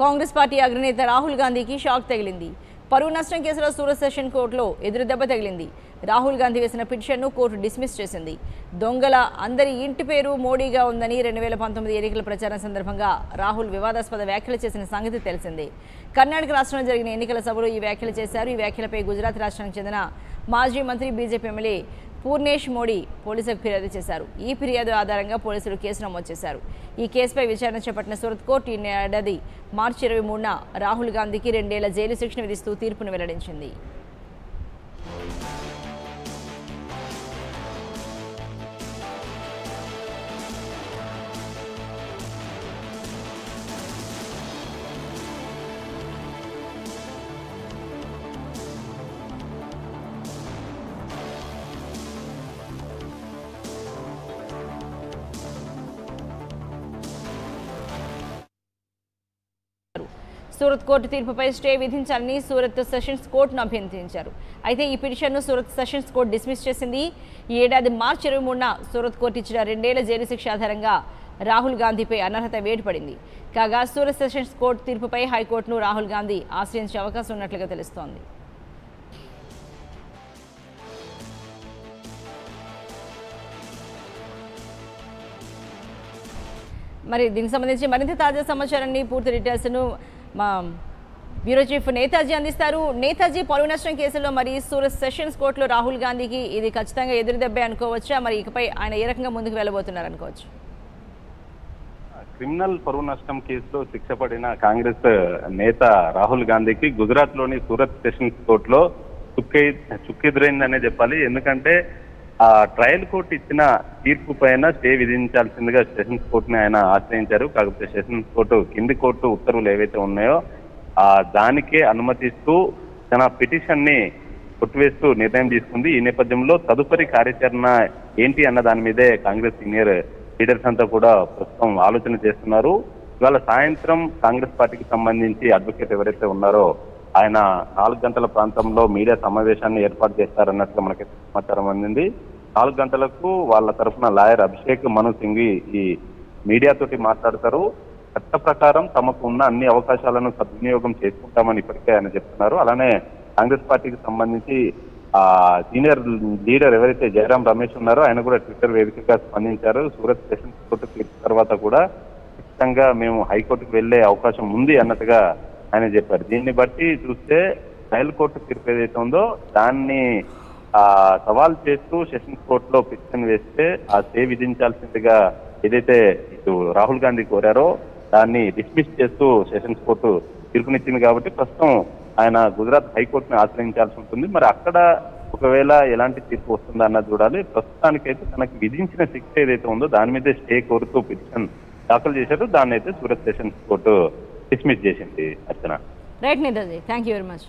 Congress party అగ్రనేత రాహుల్ గాంధీకి shock తగిలింది. పరువు నష్టం కేసులో సూరత్ సెషన్ కోర్టులో ఎదురు దెబ్బ తగిలింది. రాహుల్ గాంధీ వేసిన పిటిషన్ను కోర్టు డిస్మిస్ చేసింది. దొంగల అందరి ఇంటి పేరు మోడీగా ఉందని రెండు వేల పంతొమ్మిది ఎన్నికల ప్రచారం సందర్భంగా రాహుల్ వివాదాస్పద వ్యాఖ్యలు చేసిన సంగతి తెలిసిందే. కర్ణాటక రాష్ట్రంలో జరిగిన ఎన్నికల సభలో ఈ వ్యాఖ్యలు చేశారు. ఈ వ్యాఖ్యలపై గుజరాత్ రాష్ట్రానికి చెందిన మాజీ మంత్రి బీజేపీ ఎమ్మెల్యే పూర్ణేష్ మోడీ పోలీసులకు ఫిర్యాదు చేశారు. ఈ ఫిర్యాదు ఆధారంగా పోలీసులు కేసు నమోదు చేశారు. ఈ కేసుపై విచారణ చేపట్టిన సూరత్ కోర్టు ఈ ఏడాది మార్చి ఇరవై మూడున రాహుల్ గాంధీకి రెండేళ్ళ జైలు శిక్షణ విధిస్తూ తీర్పును వెల్లడించింది. సూరత్ కోర్టు తీర్పుపై స్టే విధించాలని సూరత్ సెషన్స్ కోర్టును అభ్యర్థించారు. అయితే ఈ పిటిషన్ను సూరత్ సెషన్స్ కోర్టు డిస్మిస్ చేసింది. ఈ ఏడాది మార్చి ఇరవై మూడున సూరత్ కోర్టు ఇచ్చిన రెండేళ్ళ జైలు శిక్ష ఆధారంగా రాహుల్ గాంధీపై అనర్హత వేటుపడింది. కాగా సూరత్ సెషన్స్ కోర్టు తీర్పుపై హైకోర్టును రాహుల్ గాంధీ ఆశ్రయించే అవకాశం ఉన్నట్లుగా తెలుస్తోంది. మరి దీనికి సంబంధించి మరింత తాజా సమాచారాన్ని పూర్తి డీటెయిల్స్ను మా బ్యూరో చీఫ్ నేతాజీ అందిస్తారు. నేతాజీ పరువు నష్టం కేసులో మరి సూరత్ సెషన్స్ కోర్టులో రాహుల్ గాంధీకి ఇది ఖచ్చితంగా ఎదురు దెబ్బే అనుకోవచ్చా? మరి ఇకపై ఆయన ఏ రకంగా ముందుకు వెళ్ళబోతున్నారు అనుకోవచ్చు. క్రిమినల్ పరువు నష్టం కేసులో శిక్ష పడిన కాంగ్రెస్ నేత రాహుల్ గాంధీకి గుజరాత్లోని సూరత్ సెషన్స్ కోర్టులో చుక్కె చుక్కెదురైందనే చెప్పాలి. ఎందుకంటే ఆ ట్రయల్ కోర్టు ఇచ్చిన తీర్పు పైన స్టే విధించాల్సిందిగా సెషన్స్ కోర్టుని ఆయన ఆశ్రయించారు. కాకపోతే సెషన్స్ కోర్టు కింది కోర్టు ఉత్తర్వులు ఏవైతే ఉన్నాయో ఆ దానికే అనుమతిస్తూ తన పిటిషన్ని కొట్టివేస్తూ నిర్ణయం తీసుకుంది. ఈ నేపథ్యంలో తదుపరి కార్యాచరణ ఏంటి అన్న దాని మీదే కాంగ్రెస్ సీనియర్ లీడర్స్ అంతా కూడా ప్రస్తుతం ఆలోచన చేస్తున్నారు. ఇవాళ సాయంత్రం కాంగ్రెస్ పార్టీకి సంబంధించి అడ్వకేట్ ఎవరైతే ఉన్నారో ఆయన నాలుగు గంటల ప్రాంతంలో మీడియా సమావేశాన్ని ఏర్పాటు చేస్తారన్నట్లు మనకి సమాచారం అందింది. నాలుగు గంటలకు వాళ్ళ తరఫున లాయర్ అభిషేక్ మను సింగ్ ఈ మీడియాతోటి మాట్లాడతారు. చట్ట ప్రకారం తమకు ఉన్న అన్ని అవకాశాలను సద్వినియోగం చేసుకుంటామని ఇప్పటికే ఆయన చెప్తున్నారు. అలానే కాంగ్రెస్ పార్టీకి సంబంధించి ఆ సీనియర్ లీడర్ ఎవరైతే జయరాం రమేష్ ఉన్నారో ఆయన కూడా ట్విట్టర్ వేదికగా స్పందించారు. సూరత్ సెషన్ కోర్టు తీర్పు తర్వాత కూడా ఖచ్చితంగా మేము హైకోర్టుకు వెళ్ళే అవకాశం ఉంది అన్నట్టుగా ఆయన చెప్పారు. దీన్ని బట్టి చూస్తే ట్రయల్ కోర్టు తీర్పు ఏదైతే ఉందో దాన్ని ఆ సవాల్ చేస్తూ సెషన్స్ కోర్టులో పిటిషన్ వేస్తే ఆ స్టే విధించాల్సిందిగా ఏదైతే ఇటు రాహుల్ గాంధీ కోరారో దాన్ని డిస్మిస్ చేస్తూ సెషన్స్ కోర్టు తీర్పునిచ్చింది కాబట్టి ప్రస్తుతం ఆయన గుజరాత్ హైకోర్టుని ఆశ్రయించాల్సి ఉంటుంది. మరి అక్కడ ఒకవేళ ఎలాంటి తీర్పు వస్తుందా అన్నది చూడాలి. ప్రస్తుతానికైతే తనకి విధించిన శిక్ష ఏదైతే ఉందో దాని మీదే స్టే కోరుతూ పిటిషన్ దాఖలు చేశారు. దాన్ని అయితే సూరత్ సెషన్స్ కోర్టు డిస్మిస్ చేసింది Archana. Right Netaji thank you very much